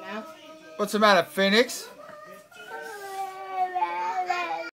now. What's the matter, Phoenix?